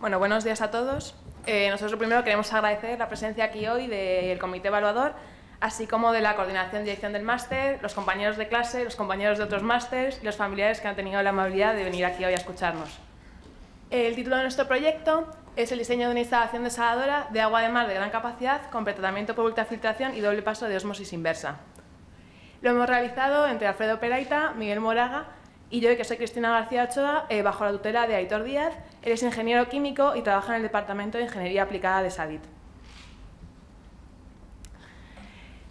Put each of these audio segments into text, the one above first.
Bueno, buenos días a todos. Eh, nosotros primero queremos agradecer la presencia aquí hoy del comité evaluador, así como de la coordinación y dirección del máster, los compañeros de clase, los compañeros de otros másters y los familiares que han tenido la amabilidad de venir aquí hoy a escucharnos. El título de nuestro proyecto es el diseño de una instalación desaladora de agua de mar de gran capacidad con pretratamiento por ultrafiltración y doble paso de osmosis inversa. Lo hemos realizado entre Alfredo Peraita, Miguel Moraga y yo, que soy Cristina García Ochoa, eh, bajo la tutela de Aitor Díaz. Él es ingeniero químico y trabaja en el Departamento de Ingeniería Aplicada de SADIT.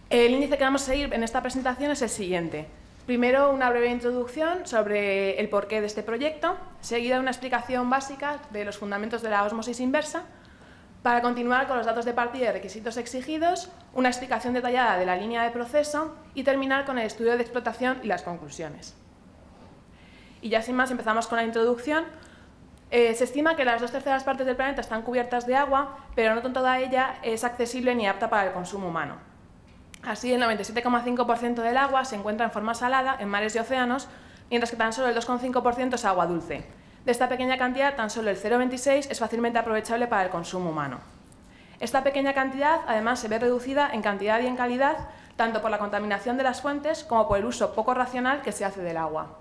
El índice que vamos a seguir en esta presentación es el siguiente. Primero, una breve introducción sobre el porqué de este proyecto, seguida una explicación básica de los fundamentos de la osmosis inversa, para continuar con los datos de partida y requisitos exigidos, una explicación detallada de la línea de proceso y terminar con el estudio de explotación y las conclusiones. Y ya sin más empezamos con la introducción. Eh, se estima que las dos terceras partes del planeta están cubiertas de agua, pero no toda ella es accesible ni apta para el consumo humano. Así, el 97,5% del agua se encuentra en forma salada en mares y océanos, mientras que tan solo el 2,5% es agua dulce. De esta pequeña cantidad, tan solo el 0,26 es fácilmente aprovechable para el consumo humano. Esta pequeña cantidad, además, se ve reducida en cantidad y en calidad, tanto por la contaminación de las fuentes como por el uso poco racional que se hace del agua.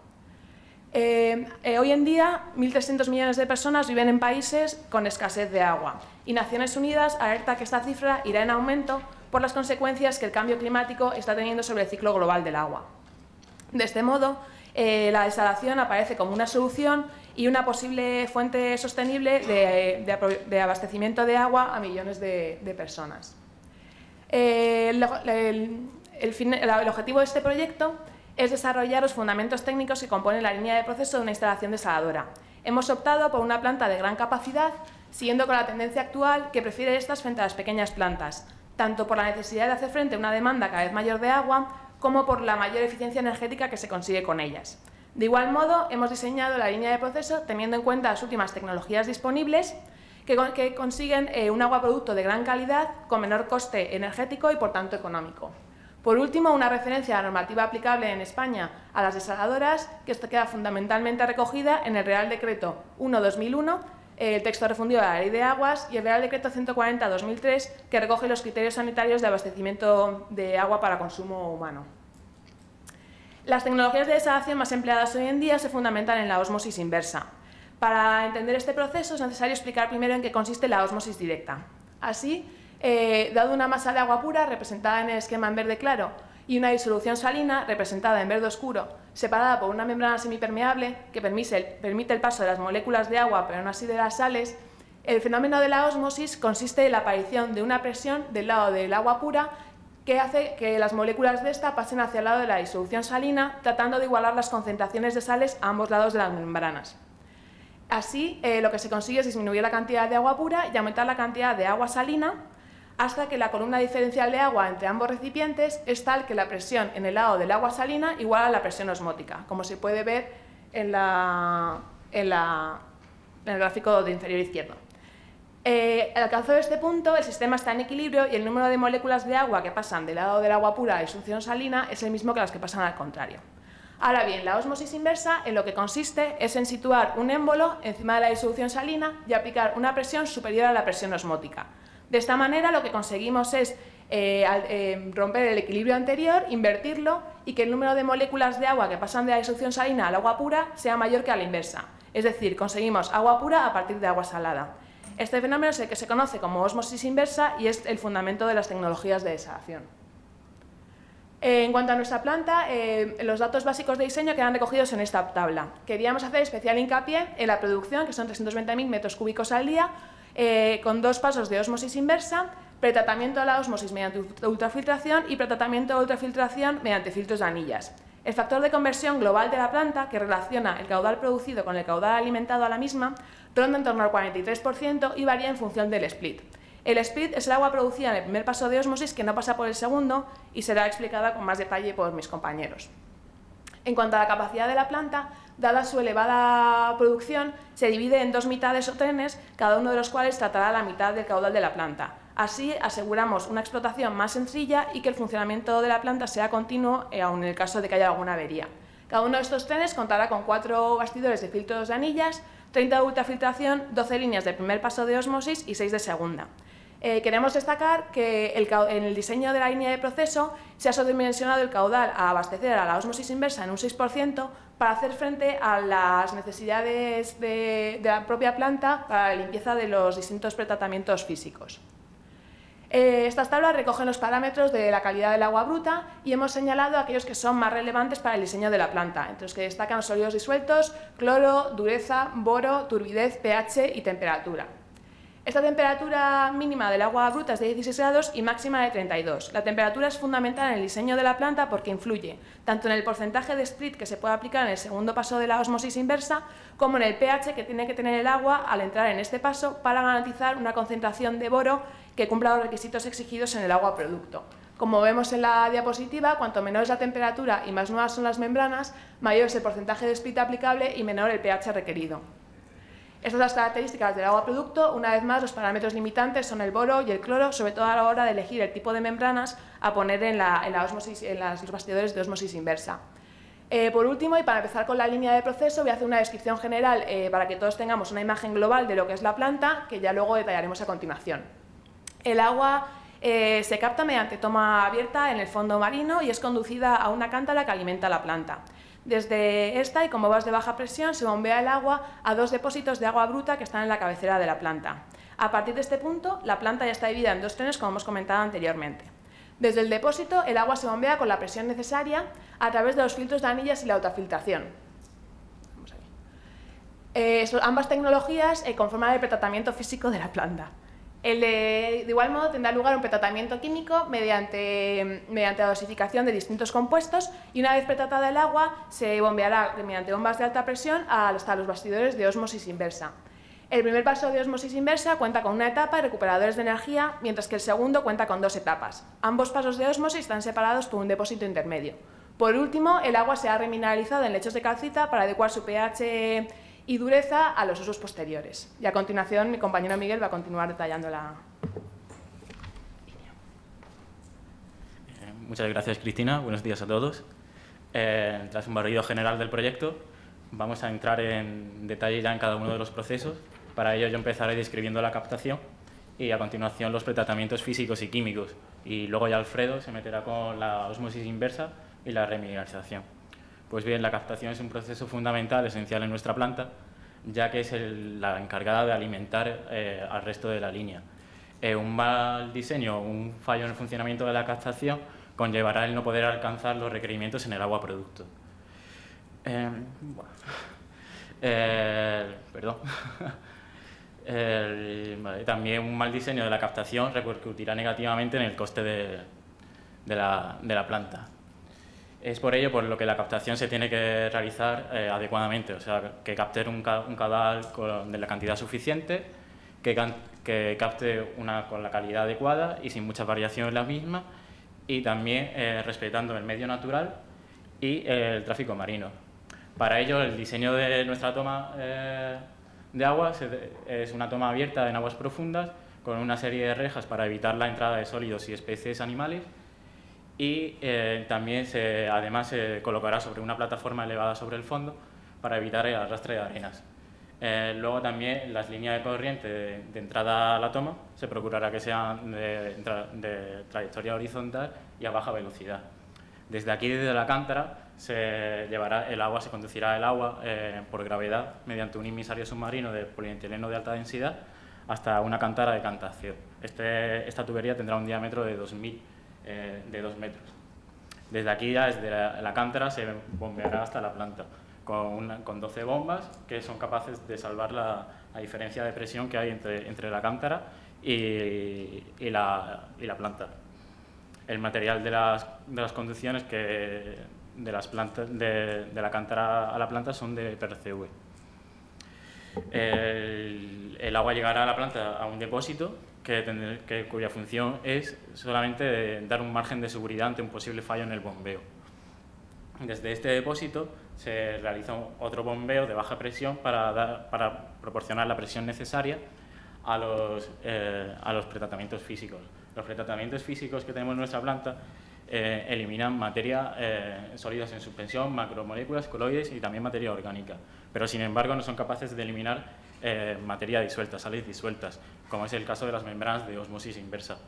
Eh, eh, hoy en día, 1.300 millones de personas viven en países con escasez de agua y Naciones Unidas alerta que esta cifra irá en aumento por las consecuencias que el cambio climático está teniendo sobre el ciclo global del agua. De este modo, eh, la desalación aparece como una solución y una posible fuente sostenible de, abastecimiento de agua a millones de, personas. el objetivo de este proyecto es desarrollar los fundamentos técnicos que componen la línea de proceso de una instalación desaladora. Hemos optado por una planta de gran capacidad, siguiendo con la tendencia actual que prefiere estas frente a las pequeñas plantas, tanto por la necesidad de hacer frente a una demanda cada vez mayor de agua, como por la mayor eficiencia energética que se consigue con ellas. De igual modo, hemos diseñado la línea de proceso teniendo en cuenta las últimas tecnologías disponibles que, consiguen eh, un agua producto de gran calidad con menor coste energético y por tanto económico. Por último, una referencia a la normativa aplicable en España a las desaladoras, que esto queda fundamentalmente recogida en el Real Decreto 1-2001, el texto refundido de la Ley de Aguas y el Real Decreto 140-2003, que recoge los criterios sanitarios de abastecimiento de agua para consumo humano. Las tecnologías de desalación más empleadas hoy en día se fundamentan en la osmosis inversa. Para entender este proceso es necesario explicar primero en qué consiste la osmosis directa. Así, eh, dado una masa de agua pura representada en el esquema en verde claro y una disolución salina representada en verde oscuro, separada por una membrana semipermeable que permite el, paso de las moléculas de agua pero no así de las sales, el fenómeno de la ósmosis consiste en la aparición de una presión del lado del agua pura que hace que las moléculas de esta pasen hacia el lado de la disolución salina, tratando de igualar las concentraciones de sales a ambos lados de las membranas. Así, eh, lo que se consigue es disminuir la cantidad de agua pura y aumentar la cantidad de agua salina, hasta que la columna diferencial de agua entre ambos recipientes es tal que la presión en el lado del agua salina iguala a la presión osmótica, como se puede ver en, el gráfico de inferior izquierdo. Eh, alcanzado este punto, el sistema está en equilibrio y el número de moléculas de agua que pasan del lado del agua pura a disolución salina es el mismo que las que pasan al contrario. Ahora bien, la osmosis inversa en lo que consiste es en situar un émbolo encima de la disolución salina y aplicar una presión superior a la presión osmótica. De esta manera lo que conseguimos es eh, eh, romper el equilibrio anterior, invertirlo y que el número de moléculas de agua que pasan de la disolución salina al agua pura sea mayor que a la inversa. Es decir, conseguimos agua pura a partir de agua salada. Este fenómeno es el que se conoce como osmosis inversa y es el fundamento de las tecnologías de desalación. Eh, en cuanto a nuestra planta, los datos básicos de diseño quedan recogidos en esta tabla. Queríamos hacer especial hincapié en la producción, que son 320.000 metros cúbicos al día, eh, con dos pasos de osmosis inversa, pretratamiento de la osmosis mediante ultrafiltración y pretratamiento de ultrafiltración mediante filtros de anillas. El factor de conversión global de la planta, que relaciona el caudal producido con el caudal alimentado a la misma, ronda en torno al 43% y varía en función del split. El split es el agua producida en el primer paso de osmosis que no pasa por el segundo y será explicada con más detalle por mis compañeros. En cuanto a la capacidad de la planta, dada su elevada producción, se divide en dos mitades o trenes, cada uno de los cuales tratará la mitad del caudal de la planta. Así aseguramos una explotación más sencilla y que el funcionamiento de la planta sea continuo, eh, aun en el caso de que haya alguna avería. Cada uno de estos trenes contará con cuatro bastidores de filtros de anillas, 30 de ultrafiltración, 12 líneas de primer paso de osmosis y 6 de segunda. Eh, queremos destacar que en el diseño de la línea de proceso se ha sobredimensionado el caudal a abastecer a la osmosis inversa en un 6% para hacer frente a las necesidades de, la propia planta para la limpieza de los distintos pretratamientos físicos. Eh, estas tablas recogen los parámetros de la calidad del agua bruta y hemos señalado aquellos que son más relevantes para el diseño de la planta, entre los que destacan sólidos disueltos, cloro, dureza, boro, turbidez, pH y temperatura. Esta temperatura mínima del agua bruta es de 16 grados y máxima de 32. La temperatura es fundamental en el diseño de la planta porque influye tanto en el porcentaje de split que se puede aplicar en el segundo paso de la osmosis inversa como en el pH que tiene que tener el agua al entrar en este paso para garantizar una concentración de boro que cumpla los requisitos exigidos en el agua producto. Como vemos en la diapositiva, cuanto menor es la temperatura y más nuevas son las membranas, mayor es el porcentaje de split aplicable y menor el pH requerido. Estas son las características del agua producto. Una vez más, los parámetros limitantes son el boro y el cloro, sobre todo a la hora de elegir el tipo de membranas a poner en, los bastidores de osmosis inversa. Eh, por último, y para empezar con la línea de proceso, voy a hacer una descripción general eh, para que todos tengamos una imagen global de lo que es la planta, que ya luego detallaremos a continuación. El agua eh, se capta mediante toma abierta en el fondo marino y es conducida a una cántara que alimenta la planta. Desde esta y con bombas de baja presión se bombea el agua a dos depósitos de agua bruta que están en la cabecera de la planta. A partir de este punto, la planta ya está dividida en dos trenes, como hemos comentado anteriormente. Desde el depósito, el agua se bombea con la presión necesaria a través de los filtros de anillas y la autofiltración. Eh, ambas tecnologías eh, conforman el pretratamiento físico de la planta. De, igual modo tendrá lugar un pretratamiento químico mediante, mediante la dosificación de distintos compuestos y una vez pretratada el agua se bombeará mediante bombas de alta presión hasta los bastidores de osmosis inversa. El primer paso de osmosis inversa cuenta con una etapa de recuperadores de energía, mientras que el segundo cuenta con dos etapas. Ambos pasos de osmosis están separados por un depósito intermedio. Por último, el agua se ha remineralizado en lechos de calcita para adecuar su pH y dureza a los usos posteriores. Y a continuación mi compañero Miguel va a continuar detallando la... Muchas gracias Cristina, buenos días a todos. Eh, tras un barrido general del proyecto, vamos a entrar en detalle ya en cada uno de los procesos. Para ello yo empezaré describiendo la captación y a continuación los pretratamientos físicos y químicos. Y luego ya Alfredo se meterá con la osmosis inversa y la remineralización. Pues bien, la captación es un proceso fundamental, esencial en nuestra planta, ya que es la encargada de alimentar eh, al resto de la línea. Eh, un mal diseño, un fallo en el funcionamiento de la captación conllevará el no poder alcanzar los requerimientos en el agua producto. Em, perdón. también un mal diseño de la captación repercutirá negativamente en el coste de la planta. Es por ello por lo que la captación se tiene que realizar eh, adecuadamente, o sea, que capte un, caudal de la cantidad suficiente, que, capte una con la calidad adecuada y sin muchas variaciones la misma, y también eh, respetando el medio natural y el tráfico marino. Para ello, el diseño de nuestra toma eh, de agua es una toma abierta en aguas profundas con una serie de rejas para evitar la entrada de sólidos y especies animales y eh, también se, además se colocará sobre una plataforma elevada sobre el fondo para evitar el arrastre de arenas. Eh, luego también las líneas de corriente de, entrada a la toma se procurará que sean de, trayectoria horizontal y a baja velocidad. Desde aquí, desde la cántara, se llevará el agua, se conducirá el agua eh, por gravedad mediante un emisario submarino de polietileno de alta densidad hasta una cántara de cantación. Este, esta tubería tendrá un diámetro de 2.000 eh, de dos metros. Desde aquí, ya desde la, cántara, se bombeará hasta la planta con, con 12 bombas que son capaces de salvar la, diferencia de presión que hay entre, entre la cántara y, y, la, y, la, planta. El material de las, de las conducciones que de, las plantas, de, de, la cántara a la planta son de PRCV. El, el, agua llegará a la planta a un depósito que, cuya función es solamente dar un margen de seguridad ante un posible fallo en el bombeo. Desde este depósito se realiza otro bombeo de baja presión para, para proporcionar la presión necesaria a los, eh, a los pretratamientos físicos. Los pretratamientos físicos que tenemos en nuestra planta eh, eliminan materia eh, en suspensión, macromoléculas, coloides y también materia orgánica. pero sin embargo no son capaces de eliminar eh, materia disuelta, sales disueltas, como es el caso de las membranas de osmosis inversa.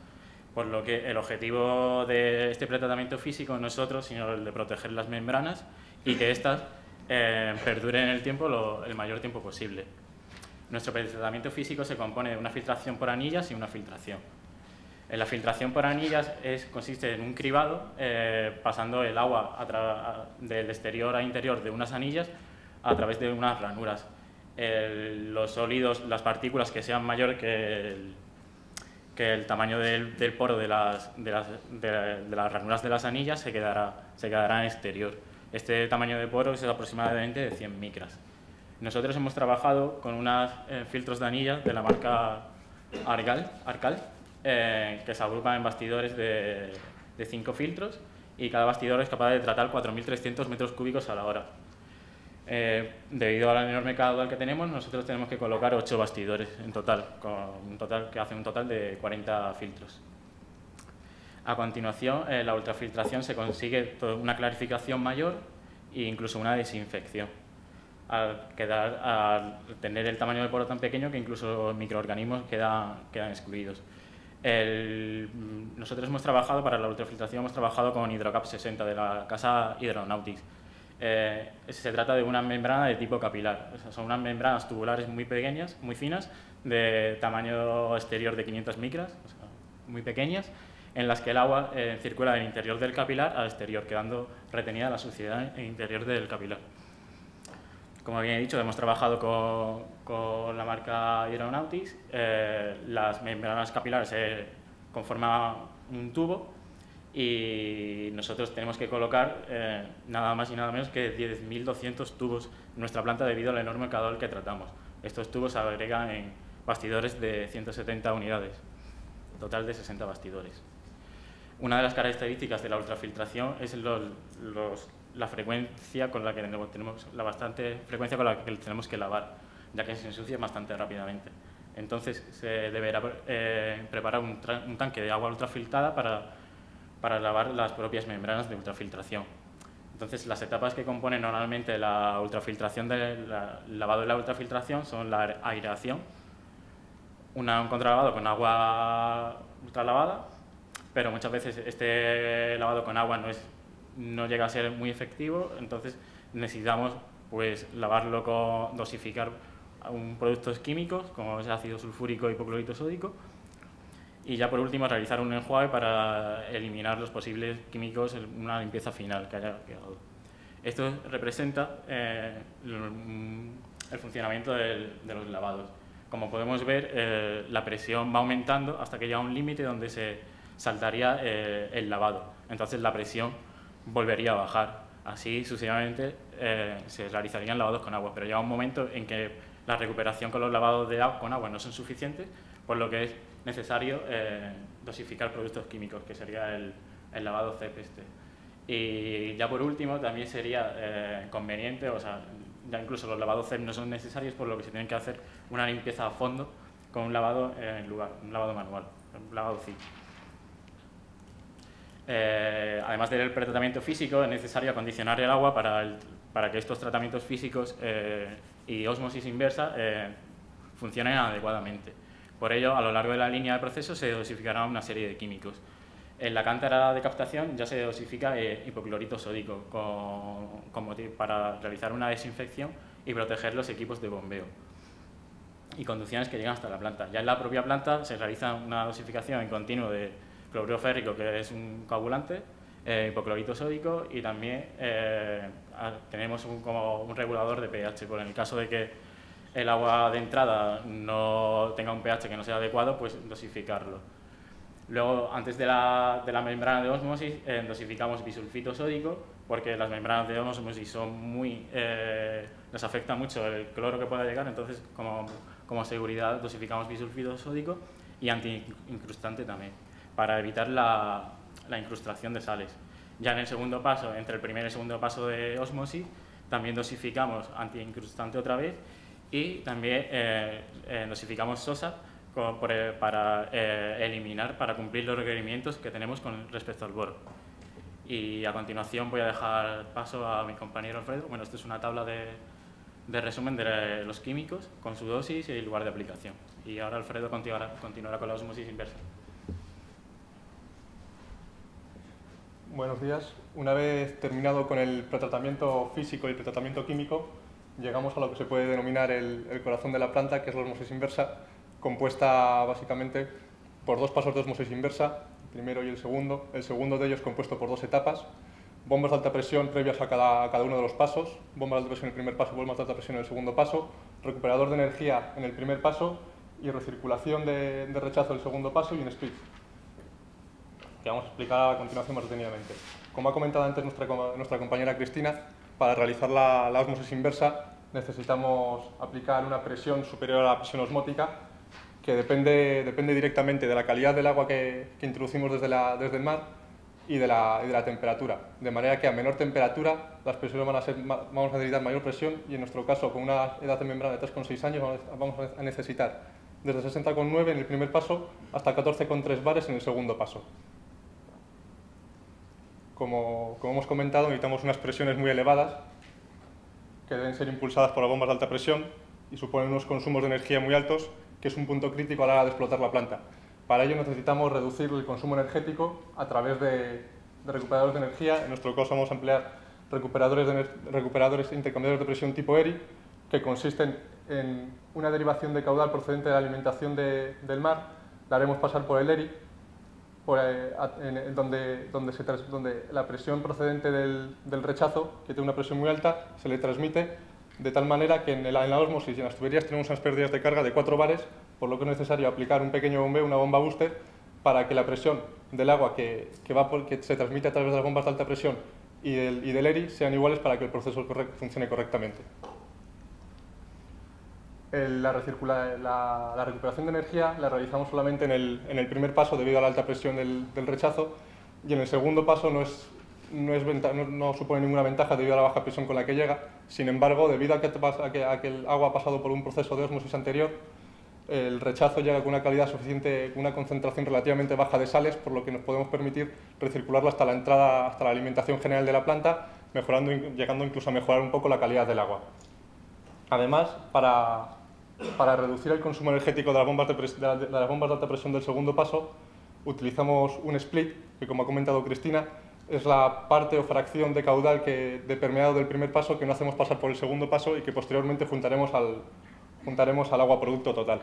Por lo que el objetivo de este pretratamiento físico no es otro, sino el de proteger las membranas y que éstas eh, perduren en el tiempo el mayor tiempo posible. Nuestro pretratamiento físico se compone de una filtración por anillas y una filtración. En la filtración por anillas es, consiste en un cribado, eh, pasando el agua del exterior a interior de unas anillas a través de unas ranuras. Los sólidos, las partículas que sean mayores que el, que el tamaño del, poro de las, de, las, de, las, ranuras de las anillas se quedará, se quedará en exterior. Este tamaño de poro es aproximadamente de 100 micras. Nosotros hemos trabajado con unos eh, filtros de anillas de la marca Argal, Arcal, eh, que se agrupan en bastidores de 5 filtros y cada bastidor es capaz de tratar 4.300 metros cúbicos a la hora. Eh, debido al enorme caudal que tenemos, nosotros tenemos que colocar 8 bastidores en total, con un total que hace un total de 40 filtros. A continuación, eh, la ultrafiltración se consigue una clarificación mayor e incluso una desinfección, al, quedar, al tener el tamaño del poro tan pequeño que incluso microorganismos quedan, quedan excluidos. nosotros hemos trabajado, para la ultrafiltración, hemos trabajado con Hydrocap 60 de la casa Hydronautics eh, se trata de una membrana de tipo capilar. son unas membranas tubulares muy pequeñas, muy finas, de tamaño exterior de 500 micras, muy pequeñas, en las que el agua eh, circula del interior del capilar al exterior, quedando retenida la suciedad en el interior del capilar. Como bien he dicho, hemos trabajado con, la marca Aeronautics. Eh, las membranas capilares se conforman un tubo y nosotros tenemos que colocar eh, nada más y nada menos que 10.200 tubos en nuestra planta debido al enorme caudal que tratamos. Estos tubos se agregan en bastidores de 170 unidades, total de 60 bastidores. Una de las características de la ultrafiltración es la frecuencia con la que tenemos, la bastante frecuencia con la que tenemos que lavar, ya que se ensucia bastante rápidamente. Entonces se deberá eh, preparar un, un tanque de agua ultrafiltrada para para lavar las propias membranas de ultrafiltración. Entonces, las etapas que componen normalmente la ultrafiltración del lavado de la ultrafiltración son la aireación, una, un contralavado con agua ultralavada, pero muchas veces este lavado con agua no, llega a ser muy efectivo, entonces necesitamos pues, lavarlo con dosificar un productos químicos como es ácido sulfúrico y hipoclorito sódico y ya por último, realizar un enjuague para eliminar los posibles químicos en una limpieza final que haya quedado. Esto representa eh, el, funcionamiento de los lavados. Como podemos ver, eh, la presión va aumentando hasta que llega un límite donde se saltaría eh, el lavado. Entonces la presión volvería a bajar. Así sucesivamente se realizarían lavados con agua, pero llega un momento en que la recuperación con los lavados de agua, con agua no son suficientes, por lo que es necesario eh, dosificar productos químicos, que sería el, lavado CEP este. Y ya por último, también sería eh, conveniente, o sea, ya incluso los lavados CEP no son necesarios, por lo que se tienen que hacer una limpieza a fondo con un lavado en lugar, un lavado manual, un lavado CIP. Eh, además del pretratamiento físico, es necesario acondicionar el agua para, para que estos tratamientos físicos y osmosis inversa funcionen adecuadamente. Por ello, a lo largo de la línea de proceso se dosificará una serie de químicos. En la cántara de captación ya se dosifica eh, hipoclorito sódico para realizar una desinfección y proteger los equipos de bombeo y conducciones que llegan hasta la planta. Ya en la propia planta se realiza una dosificación en continuo de cloruro férrico, que es un coagulante, eh, hipoclorito sódico y también eh, tenemos un, como un regulador de pH. Por el caso de que el agua de entrada no tenga un pH que no sea adecuado, pues dosificarlo. Luego, antes de la, de la membrana de osmosis, eh, dosificamos bisulfito sódico, porque las membranas de osmosis son muy, eh, nos afecta mucho el cloro que pueda llegar, entonces como, como seguridad dosificamos bisulfito sódico y anti-incrustante también, para evitar la, la incrustación de sales. Ya en el segundo paso, entre el primer y el segundo paso de osmosis, también dosificamos anti-incrustante otra vez y también eh, eh, dosificamos SOSA para eh, eliminar, para cumplir los requerimientos que tenemos con respecto al boro. Y a continuación voy a dejar paso a mi compañero Alfredo. Bueno, esta es una tabla de, de resumen de los químicos con su dosis y el lugar de aplicación. Y ahora Alfredo continuará, continuará con la osmosis inversa. Buenos días. Una vez terminado con el pretratamiento físico y el pretratamiento químico, llegamos a lo que se puede denominar el, el corazón de la planta, que es la osmosis inversa, compuesta básicamente por dos pasos de osmosis inversa, el primero y el segundo. El segundo de ellos compuesto por dos etapas, bombas de alta presión previas a cada, cada, uno de los pasos, bombas de alta presión en el primer paso, bombas de alta presión en el segundo paso, recuperador de energía en el primer paso y recirculación de, de rechazo en el segundo paso y un split, que vamos a explicar a continuación más detenidamente. Como ha comentado antes nuestra, nuestra compañera Cristina, para realizar la, osmosis inversa necesitamos aplicar una presión superior a la presión osmótica que depende, depende directamente de la calidad del agua que, introducimos desde, el mar y de, la, y de, la, temperatura. De manera que a menor temperatura las presiones van a ser, vamos a necesitar mayor presión y en nuestro caso con una edad de membrana de 3,6 años vamos a necesitar desde 60,9 en el primer paso hasta 14,3 bares en el segundo paso. Como, como, hemos comentado, necesitamos unas presiones muy elevadas que deben ser impulsadas por las bombas de alta presión y suponen unos consumos de energía muy altos, que es un punto crítico a la hora de explotar la planta. Para ello necesitamos reducir el consumo energético a través de, de recuperadores de energía. En nuestro caso vamos a emplear recuperadores, de, recuperadores intercambiadores de presión tipo ERI, que consisten en una derivación de caudal procedente de la alimentación de, del mar, la haremos pasar por el ERI, por, eh, en, donde, donde, se, donde, la presión procedente del, del, rechazo, que tiene una presión muy alta, se le transmite de tal manera que en, el, en la osmosis y en las tuberías tenemos unas pérdidas de carga de 4 bares por lo que es necesario aplicar un pequeño bombeo, una bomba booster, para que la presión del agua que, que, va por, que se transmite a través de las bombas de alta presión y del, y del ERI sean iguales para que el proceso funcione correctamente. El, la, la, la, recuperación de energía la realizamos solamente en el, en el, primer paso debido a la alta presión del, del rechazo y en el segundo paso no, es, no, es venta, no, no, supone ninguna ventaja debido a la baja presión con la que llega. Sin embargo, debido a que, a que, a que el agua ha pasado por un proceso de osmosis anterior, el rechazo llega con una calidad suficiente, con una concentración relativamente baja de sales, por lo que nos podemos permitir recircularlo hasta la entrada, hasta la alimentación general de la planta, mejorando, llegando incluso a mejorar un poco la calidad del agua. Además, para, para reducir el consumo energético de las, bombas de, las bombas de alta presión del segundo paso, utilizamos un split, que como ha comentado Cristina, es la parte o fracción de caudal que, de permeado del primer paso que no hacemos pasar por el segundo paso y que posteriormente juntaremos al, juntaremos al agua producto total.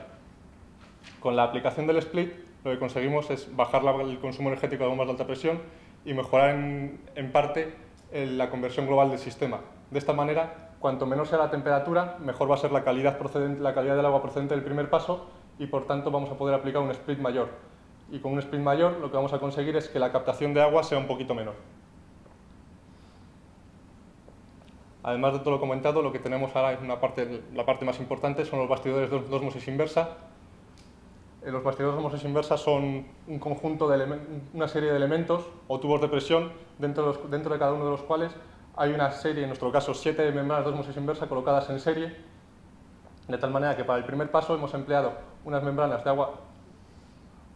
Con la aplicación del split lo que conseguimos es bajar la, el consumo energético de bombas de alta presión y mejorar en, en parte la conversión global del sistema. De esta manera, cuanto menor sea la temperatura, mejor va a ser la calidad, procedente, la calidad del agua procedente del primer paso y por tanto vamos a poder aplicar un split mayor. Y con un split mayor lo que vamos a conseguir es que la captación de agua sea un poquito menor. Además de todo lo comentado, lo que tenemos ahora es una parte, la parte más importante, son los bastidores de osmosis inversa. Los bastidores de osmosis inversa son un conjunto de una serie de elementos o tubos de presión dentro de cada uno de los cuales hay una serie, en nuestro caso, siete membranas de osmosis inversa colocadas en serie, de tal manera que para el primer paso hemos empleado unas membranas de agua,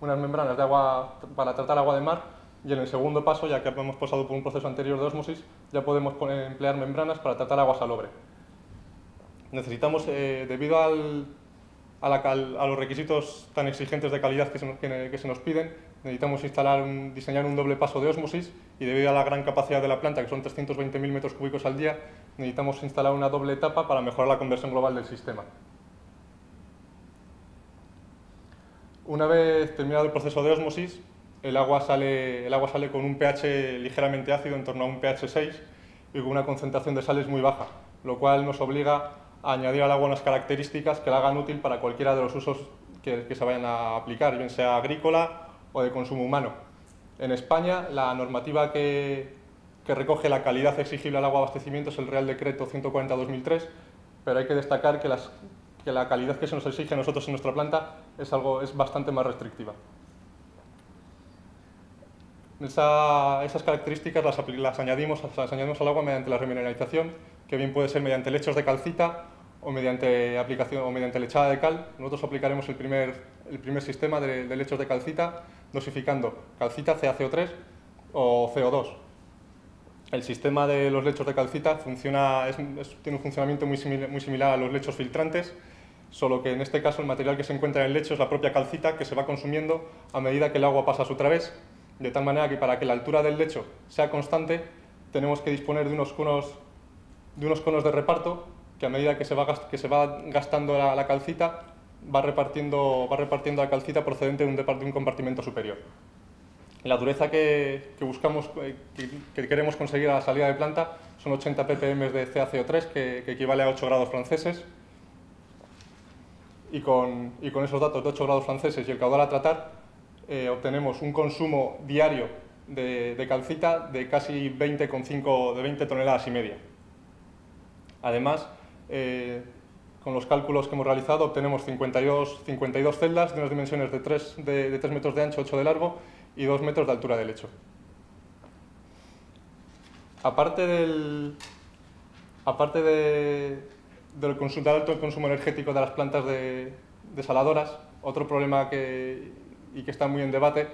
unas membranas de agua para tratar agua de mar y en el segundo paso, ya que hemos pasado por un proceso anterior de osmosis, ya podemos emplear membranas para tratar agua salobre. Necesitamos, eh, debido al, a, los requisitos tan exigentes de calidad que se, nos piden, necesitamos instalar un, diseñar un doble paso de osmosis y debido a la gran capacidad de la planta, que son 320.000 metros cúbicos al día, necesitamos instalar una doble etapa para mejorar la conversión global del sistema. Una vez terminado el proceso de osmosis, el agua, sale, el agua sale con un pH ligeramente ácido, en torno a un pH 6, y con una concentración de sales muy baja, lo cual nos obliga añadir al agua unas características que la hagan útil para cualquiera de los usos que, que se vayan a aplicar, bien sea agrícola o de consumo humano. En España, la normativa que, que recoge la calidad exigible al agua abastecimiento es el Real Decreto 140-2003, pero hay que destacar que, las, que la calidad que se nos exige a nosotros en nuestra planta es, algo, es bastante más restrictiva. Esa, esas características las, las, añadimos, las añadimos al agua mediante la remineralización, que bien puede ser mediante lechos de calcita o mediante, aplicación, o mediante lechada de cal. Nosotros aplicaremos el primer, el primer sistema de, de lechos de calcita dosificando calcita CaCO3 o CO2. El sistema de los lechos de calcita funciona, tiene un funcionamiento muy muy similar a los lechos filtrantes, solo que en este caso el material que se encuentra en el lecho es la propia calcita que se va consumiendo a medida que el agua pasa a su través, de tal manera que para que la altura del lecho sea constante tenemos que disponer de unos conos de, unos conos de reparto que a medida que se va, gastando la, calcita va repartiendo, va repartiendo la calcita procedente de un, de compartimento superior. La dureza que, buscamos, eh, que, queremos conseguir a la salida de planta son 80 ppm de CaCO3, que, que equivale a 8 grados franceses, y con, y con, esos datos de 8 grados franceses y el caudal a tratar, eh, obtenemos un consumo diario de, calcita de casi 20,5 de 20 toneladas y media. Además, eh, con los cálculos que hemos realizado, obtenemos 52, 52 celdas de unas dimensiones de 3, de, 3 metros de ancho, 8 de largo y 2 metros de altura de lecho. Aparte del, aparte de, del alto consumo energético de las plantas de, desaladoras, otro problema que, y que está muy en debate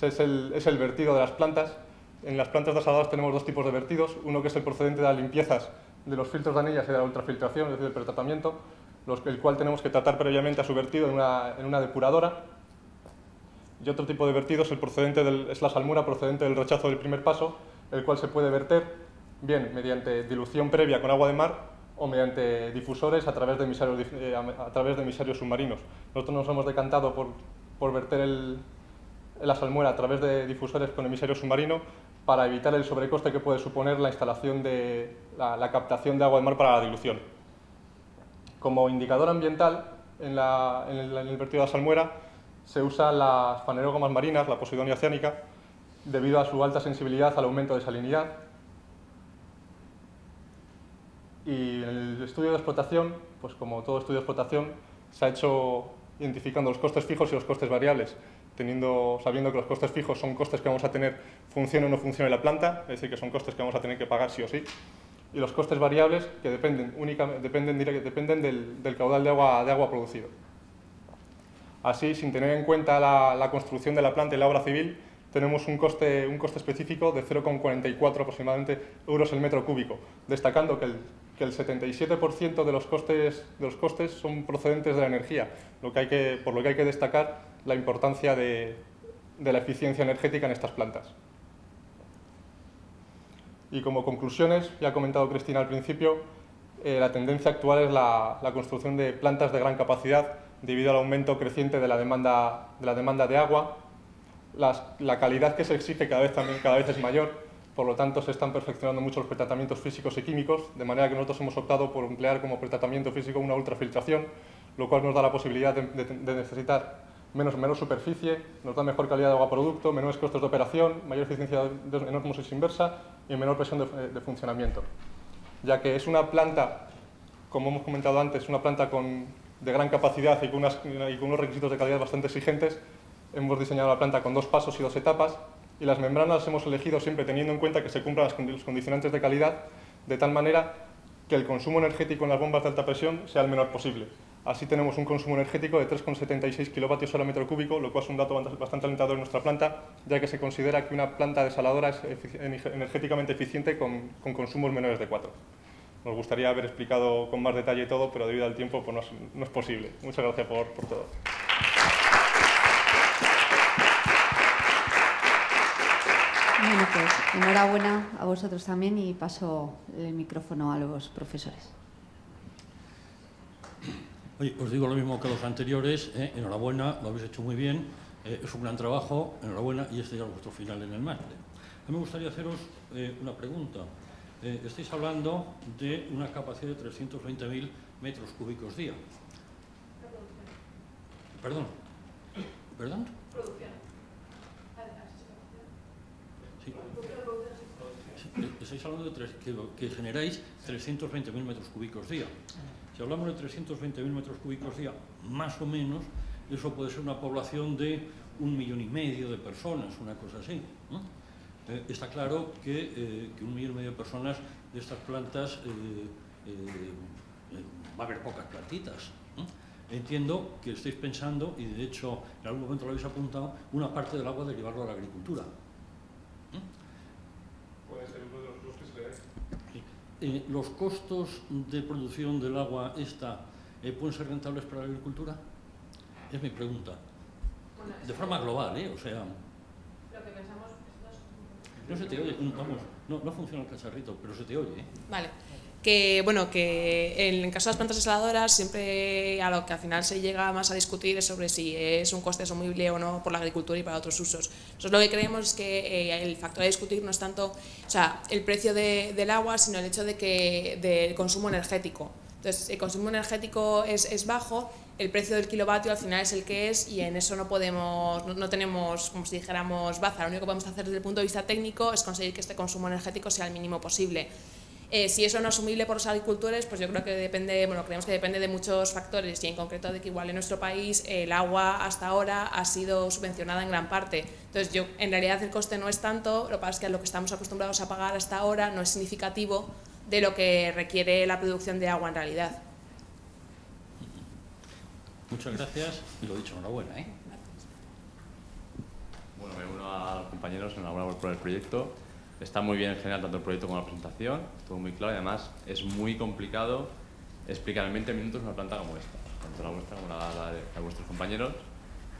es el, es el, vertido de las plantas. En las plantas desaladoras tenemos dos tipos de vertidos, uno que es el procedente de las limpiezas de los filtros de anillas y de la ultrafiltración, es decir, el pretratamiento, el cual tenemos que tratar previamente a su vertido en una, en una depuradora. Y otro tipo de vertido es, el procedente del, es la salmura procedente del rechazo del primer paso, el cual se puede verter bien mediante dilución previa con agua de mar o mediante difusores a través de emisarios, eh, a través de emisarios submarinos. Nosotros nos hemos decantado por, por verter el, la salmuera a través de difusores con emisario submarino para evitar el sobrecoste que puede suponer la instalación de la, captación de agua de mar para la dilución. Como indicador ambiental, en, la, en, el, vertido de la salmuera se usan las fanerógamas marinas, la posidonia oceánica, debido a su alta sensibilidad al aumento de salinidad y en el estudio de explotación, pues como todo estudio de explotación, se ha hecho identificando los costes fijos y los costes variables, teniendo, sabiendo que los costes fijos son costes que vamos a tener funcione o no funcione la planta, es decir, que son costes que vamos a tener que pagar sí o sí, y los costes variables que dependen, únicamente, dependen, dependen del, caudal de agua, de agua producido. Así, sin tener en cuenta la, la construcción de la planta y la obra civil, tenemos un coste, un coste específico de 0,44 aproximadamente euros el metro cúbico, destacando que el, que el 77% de los, costes, de los costes son procedentes de la energía, lo que hay que, por lo que hay que destacar la importancia de, la eficiencia energética en estas plantas. Y como conclusiones, ya ha comentado Cristina al principio, eh, la tendencia actual es la, la, construcción de plantas de gran capacidad debido al aumento creciente de la demanda de, la demanda de agua la calidad que se exige cada vez, también, cada vez es mayor, por lo tanto se están perfeccionando mucho los pretratamientos físicos y químicos, de manera que nosotros hemos optado por emplear como pretratamiento físico una ultrafiltración, lo cual nos da la posibilidad de, necesitar menos, superficie, nos da mejor calidad de agua producto, menores costes de operación, mayor eficiencia en osmosis inversa y menor presión de, funcionamiento. Ya que es una planta, como hemos comentado antes, una planta con, de gran capacidad y con, unos requisitos de calidad bastante exigentes, hemos diseñado la planta con dos pasos y dos etapas y las membranas hemos elegido siempre teniendo en cuenta que se cumplan los condicionantes de calidad de tal manera que el consumo energético en las bombas de alta presión sea el menor posible. Así tenemos un consumo energético de 3,76 kilovatios hora metro cúbico, lo cual es un dato bastante alentador en nuestra planta, ya que se considera que una planta desaladora es energéticamente eficiente con, consumos menores de 4. Nos gustaría haber explicado con más detalle todo, pero debido al tiempo pues no, es, posible. Muchas gracias por todo. Bueno, pues enhorabuena a vosotros también y paso el micrófono a los profesores. Oye, os digo lo mismo que los anteriores, ¿eh? enhorabuena, lo habéis hecho muy bien, eh, es un gran trabajo, enhorabuena, y este ya es vuestro final en el máster. A mí me gustaría haceros eh, una pregunta. estáis hablando de una capacidad de 320.000 metros cúbicos día. Perdón. ¿Perdón? Producción. estáis hablando de que, generáis 320.000 metros cúbicos día. Si hablamos de 320.000 metros cúbicos día, más o menos, eso puede ser una población de un millón y medio de personas, una cosa así. Eh, está claro eh, que, un millón y medio de personas de estas plantas eh, va a haber pocas plantitas. Entiendo que estáis pensando, y de hecho en algún momento lo habéis apuntado, una parte del agua derivarlo a la agricultura. Eh, ¿los costos de producción del agua esta eh, pueden ser rentables para la agricultura? Es mi pregunta. De forma global, ¿eh? O sea... No se te oye, vamos, no, no funciona el cacharrito, pero se te oye. ¿eh? Vale que bueno que en el caso de las plantas desaladoras siempre a lo que al final se llega más a discutir es sobre si es un coste asumible o no por la agricultura y para otros usos. Nosotros lo que creemos es que eh, el factor a discutir no es tanto o sea, el precio de, del agua, sino el hecho de que del consumo energético. Entonces, el consumo energético es, es, bajo, el precio del kilovatio al final es el que es y en eso no podemos, no, no tenemos, como si dijéramos, baza. Lo único que podemos hacer desde el punto de vista técnico es conseguir que este consumo energético sea el mínimo posible. Eh, si eso no es asumible por los agricultores, pues yo creo que depende, bueno, creemos que depende de muchos factores y en concreto de que igual en nuestro país el agua hasta ahora ha sido subvencionada en gran parte. Entonces, yo en realidad el coste no es tanto, lo que pasa es que lo que estamos acostumbrados a pagar hasta ahora no es significativo de lo que requiere la producción de agua en realidad. Muchas gracias y lo dicho, enhorabuena. ¿eh? Bueno, me uno a los compañeros, enhorabuena por el proyecto. Está muy bien en general tanto el proyecto como la presentación, estuvo muy claro y además es muy complicado explicar en 20 minutos una planta como esta, tanto la vuestra como la, de, vuestros compañeros,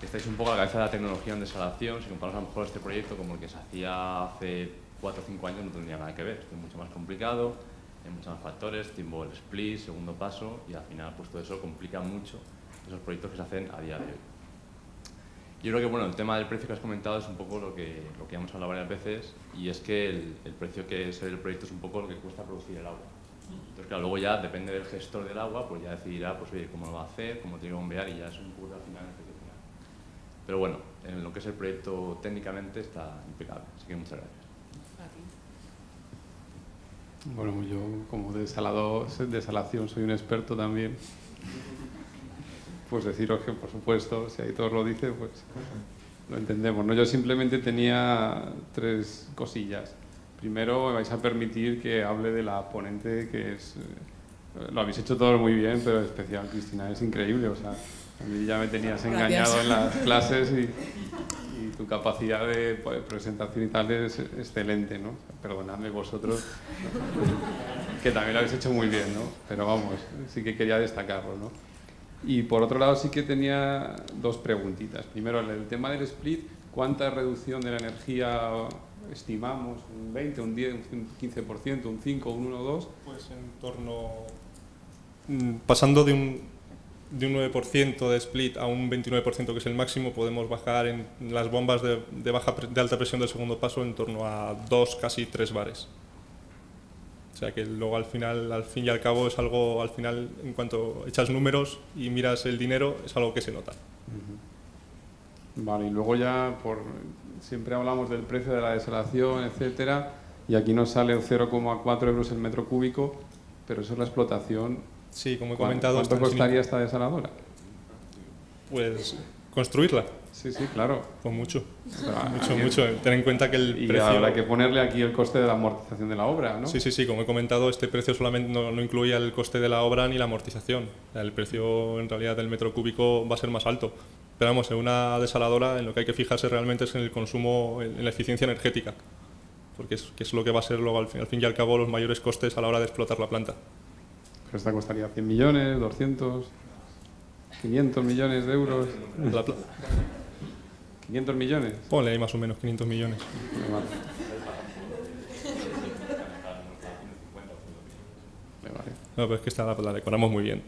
estáis un poco a la cabeza de la tecnología en desalación, si comparamos a lo mejor este proyecto como el que se hacía hace 4 o 5 años no tendría nada que ver, es mucho más complicado, hay muchos más factores, tipo el split, segundo paso, y al final pues todo eso complica mucho esos proyectos que se hacen a día de hoy. Yo creo que bueno, el tema del precio que has comentado es un poco lo que, lo que hemos hablado varias veces y es que el, el precio que se ve el proyecto es un poco lo que cuesta producir el agua. Entonces, claro, luego ya depende del gestor del agua, pues ya decidirá pues, oye, cómo lo va a hacer, cómo tiene que bombear y ya es un poco al final el precio final. Pero bueno, en lo que es el proyecto técnicamente está impecable, así que muchas gracias. Bueno, yo como desalador, desalación soy un experto también pues deciros que, por supuesto, si ahí todos lo dicen, pues lo entendemos. ¿no? Yo simplemente tenía tres cosillas. Primero, me vais a permitir que hable de la ponente, que es... Eh, lo habéis hecho todos muy bien, pero especial, Cristina, es increíble. O sea, a mí ya me tenías engañado en las clases y, y, tu capacidad de pues, presentación y tal es excelente, ¿no? Perdonadme vosotros, que también lo habéis hecho muy bien, ¿no? Pero vamos, sí que quería destacarlo, ¿no? Y por otro lado sí que tenía dos preguntitas. Primero, el tema del split, ¿cuánta reducción de la energía estimamos? ¿Un 20, un 10, un 15%, un 5, un 1, 2? Pues en torno... Mm, pasando de un, de un 9% de split a un 29% que es el máximo, podemos bajar en las bombas de, de, baja, de alta presión del segundo paso en torno a 2, casi 3 bares. O sea que luego al final, al fin y al cabo, es algo, al final, en cuanto echas números y miras el dinero, es algo que se nota. Uh -huh. Vale, y luego ya, por siempre hablamos del precio de la desalación, etcétera, y aquí nos sale 0,4 euros el metro cúbico, pero eso es la explotación. Sí, como he comentado. ¿Cuánto costaría esta desaladora? Pues construirla. Sí, sí, claro. Pues mucho. Pero, mucho, aquí, mucho. Ten en cuenta que el y precio... habrá que ponerle aquí el coste de la amortización de la obra, ¿no? Sí, sí, sí. Como he comentado, este precio solamente no, no incluye el coste de la obra ni la amortización. El precio, en realidad, del metro cúbico va a ser más alto. Pero vamos, en una desaladora, en lo que hay que fijarse realmente es en el consumo, en la eficiencia energética. Porque es, que es lo que va a ser luego, al fin, al fin y al cabo, los mayores costes a la hora de explotar la planta. Pero esta costaría 100 millones, 200, 500 millones de euros. La 500 millones. Ponle ahí más o menos 500 millones. No, pero es que esta la, la decoramos muy bien.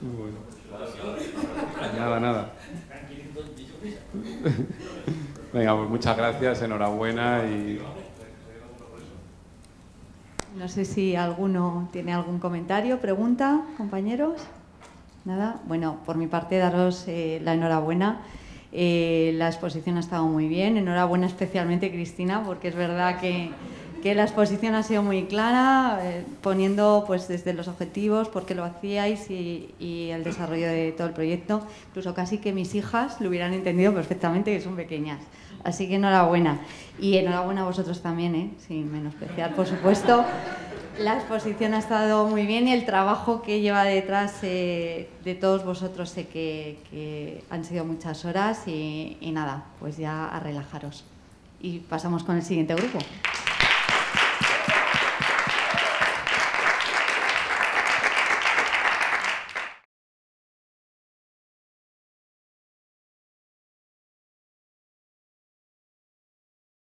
bueno. Nada, nada. Venga, pues muchas gracias, enhorabuena y... No sé si alguno tiene algún comentario, pregunta, compañeros. Nada, bueno, por mi parte daros eh, la enhorabuena. Eh, la exposición ha estado muy bien, enhorabuena especialmente Cristina, porque es verdad que, que la exposición ha sido muy clara, eh, poniendo pues desde los objetivos, por qué lo hacíais y, y, el desarrollo de todo el proyecto. Incluso casi que mis hijas lo hubieran entendido perfectamente, que son pequeñas. Así que enhorabuena. Y enhorabuena a vosotros también, ¿eh? sin menospreciar, por supuesto. La exposición ha estado muy bien y el trabajo que lleva detrás eh, de todos vosotros sé que, han sido muchas horas y nada, pues ya a relajaros. Y pasamos con el siguiente grupo.